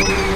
you.